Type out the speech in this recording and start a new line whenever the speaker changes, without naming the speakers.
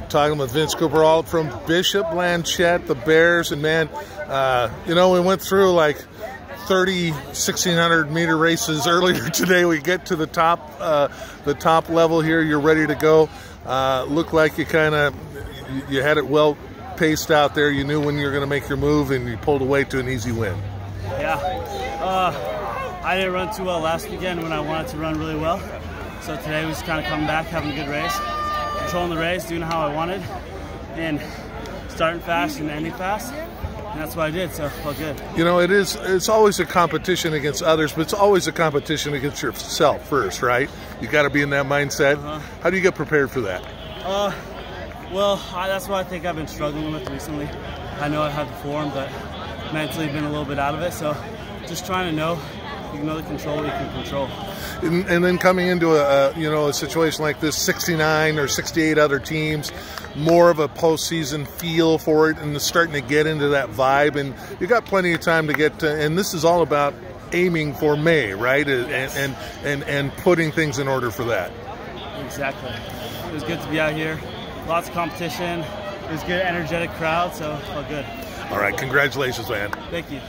right, talking with Vince Recupero, from Bishop Blanchet, the Bears, and man, uh, you know, we went through like 30 1600 meter races earlier today. We get to the top, uh, the top level here. You're ready to go. Uh, like you kind of you had it well paced out there. You knew when you were going to make your move, and you pulled away to an easy win.
Yeah, uh, I didn't run too well last weekend when I wanted to run really well. So today was kind of coming back, having a good race controlling the race, doing how I wanted, and starting fast and ending fast. And that's what I did, so felt good.
You know, it is. It's always a competition against others, but it's always a competition against yourself first, right? You got to be in that mindset. Uh-huh. How do you get prepared for that?
Uh, well, I, that's what I think I've been struggling with recently. I know I have the form, but mentally been a little bit out of it. So, just trying to know you know the control you can control.
And, and, then coming into a, a, you know a situation like this, 69 or 68 other teams, more of a postseason feel for it, and starting to get into that vibe. And you got plenty of time to get to. And this is all about aiming for May, right? Yes. And, and and and putting things in order for that.
Exactly. It was good to be out here. Lots of competition. It was good, energetic crowd, so felt good.
All right, congratulations, man.
Thank you.